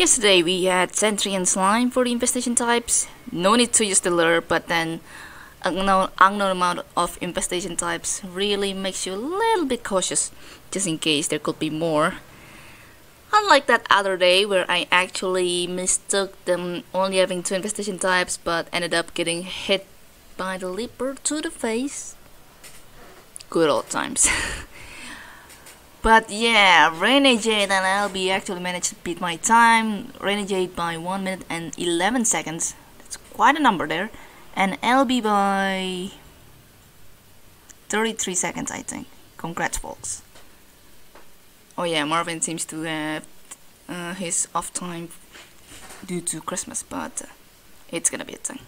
Yesterday we had Sentry and Slime for the infestation types. No need to use the lure, but then unknown, unknown amount of infestation types really makes you a little bit cautious, just in case there could be more. Unlike that other day where I actually mistook them only having two infestation types but ended up getting hit by the leaper to the face. Good old times. But yeah, Renegade and LB actually managed to beat my time. Renegade by 1 minute and 11 seconds. That's quite a number there. And LB by 33 seconds, I think. Congrats, folks. Oh yeah, Marvin seems to have uh, his off time due to Christmas, but uh, it's gonna be a thing.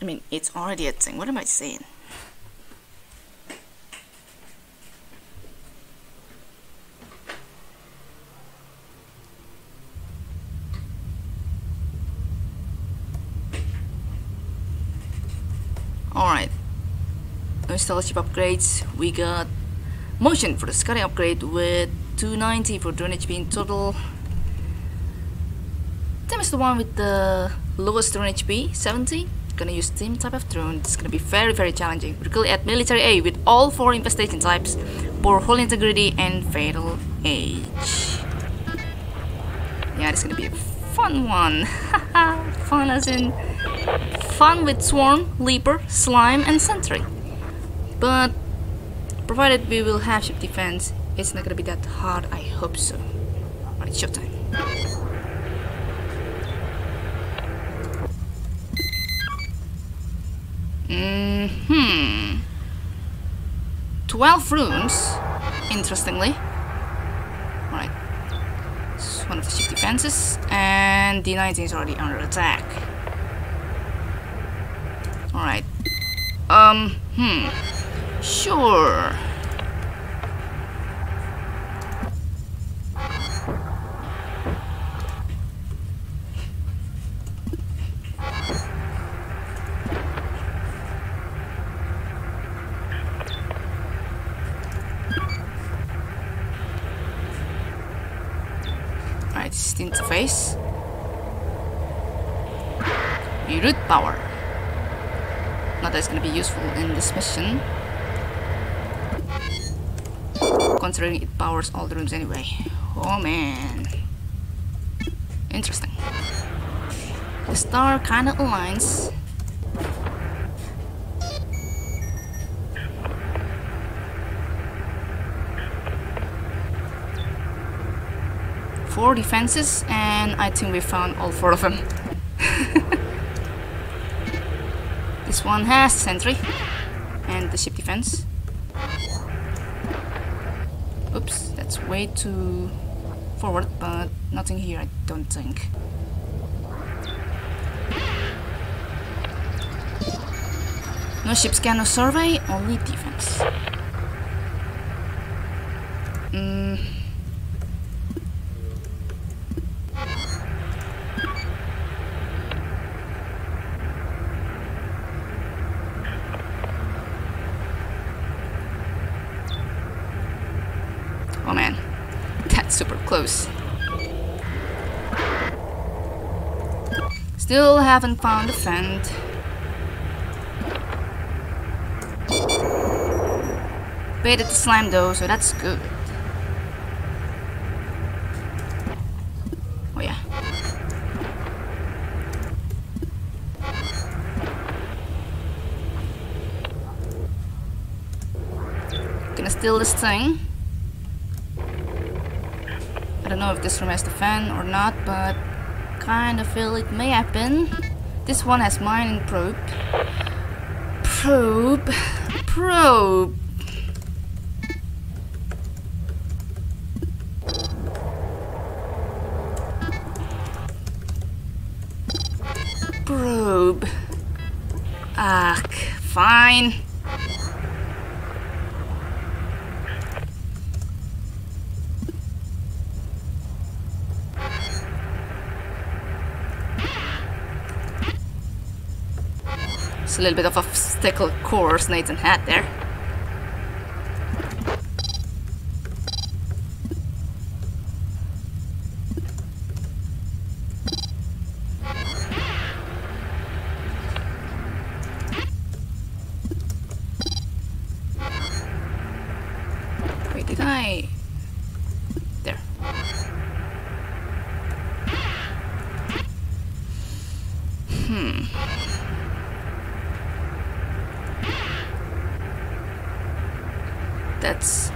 I mean, it's already a thing. What am I saying? Alright. Install ship upgrades. We got motion for the Scotty upgrade with 290 for drone HP in total. Tim is the one with the lowest drone HP, 70. Gonna use team type of drone. It's gonna be very very challenging. Particularly at military A with all four infestation types, for hull integrity and fatal age. Yeah, it's gonna be a fun one. fun as in fun with Swarm, Leaper, Slime and Sentry. But provided we will have ship defense, it's not gonna be that hard, I hope so. Alright, showtime. Mm hmm 12 runes, interestingly. Alright. It's one of the ship defenses, and D19 is already under attack. Alright. Um, hmm. Sure. Alright, this is the interface. Root power. Not that it's gonna be useful in this mission. Considering it powers all the rooms anyway. Oh man. Interesting. The star kinda aligns. Four defenses and I think we found all four of them. This one has sentry and the ship defense. Oops, that's way too forward, but nothing here, I don't think. No ship scan, no survey, only defense. Mm. Oh man, that's super close. Still haven't found a friend. Baited the slime though, so that's good. Oh yeah. Gonna steal this thing. I don't know if this room has the fan or not, but kind of feel it may happen. This one has mine and probe. Probe. Probe. Probe. Ah, fine. A little bit of a obstacle course Nathan had there. That's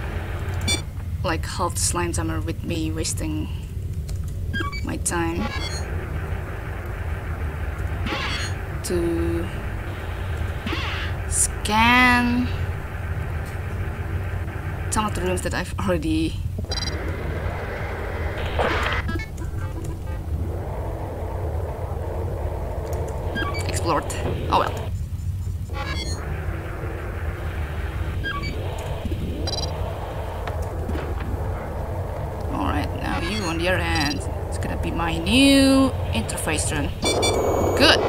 like half the slime timer with me wasting my time to scan some of the rooms that I've already explored. Oh well. Alright, now you on the other hand. It's gonna be my new interface run. Good!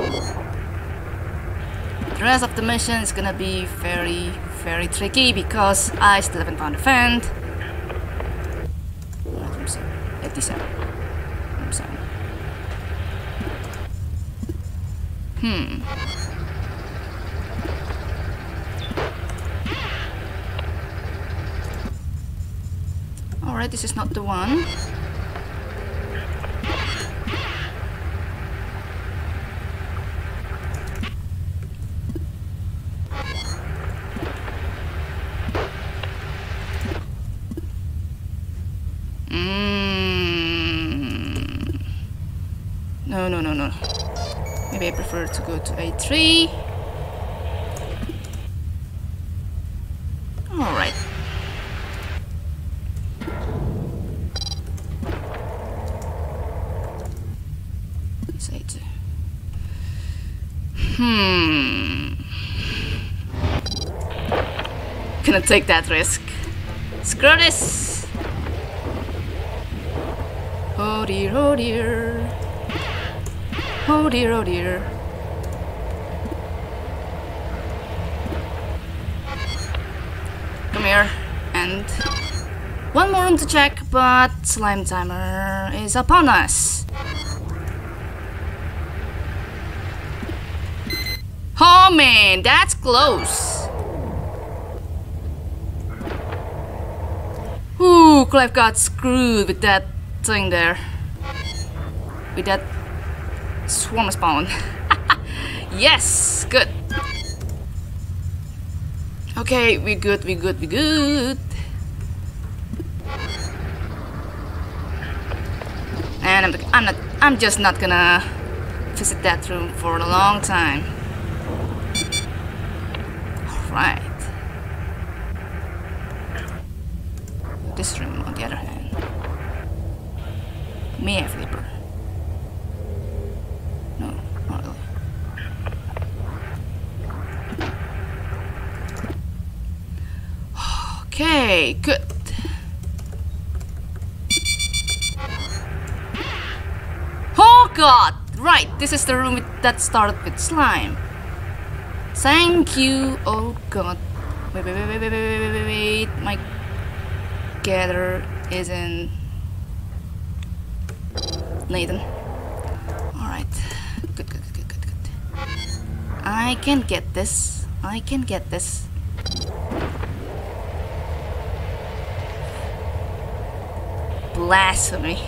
The rest of the mission is gonna be very, very tricky because I still haven't found a vent. Room 87. Room 7. Hmm. Alright, this is not the one. No, no, no, no. Maybe I prefer to go to A3. Alright. It's A2. Hmm. Gonna take that risk. Screw this! Oh dear, oh dear. Oh dear, oh dear. Come here. And one more room to check, but slime timer is upon us. Oh man, that's close. Ooh, Clive got screwed with that thing there. With that swarm spawn. yes, good. Okay, we good, we good, we good. And I'm, I'm not, I'm just not gonna visit that room for a long time. Alright. This room, on the other hand, may have Okay, good. Oh god! Right, this is the room that started with slime. Thank you. Oh god. Wait, wait, wait, wait, wait, wait, wait. My gather isn't Nathan. Alright. Good, good, good, good, good. I can get this. I can get this. Blasphemy.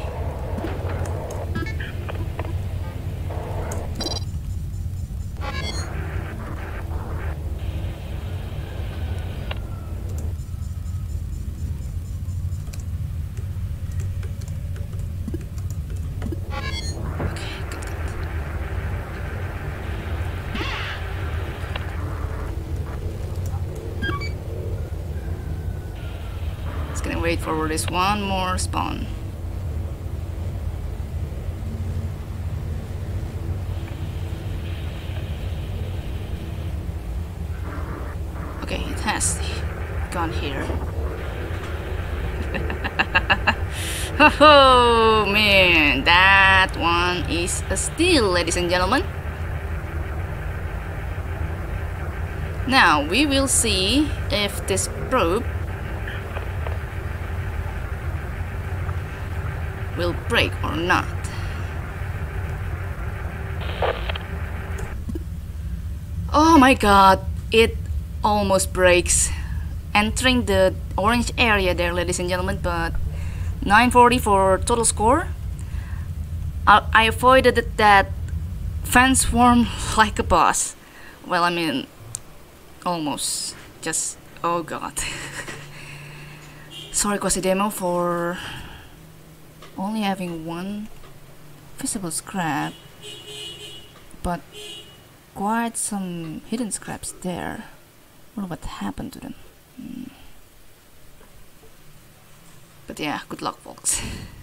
Wait for this one more spawn. Okay, it has gone here. Oh man, that one is a steal, ladies and gentlemen. Now we will see if this probe will break or not. Oh my god, it almost breaks. Entering the orange area there, ladies and gentlemen, but 940 for total score. I, I avoided that fans swarm like a boss. Well, I mean, almost. Just oh god. Sorry, Quasidemo, for only having one visible scrap, but quite some hidden scraps there. wonder what happened to them. Hmm. But yeah, good luck, folks.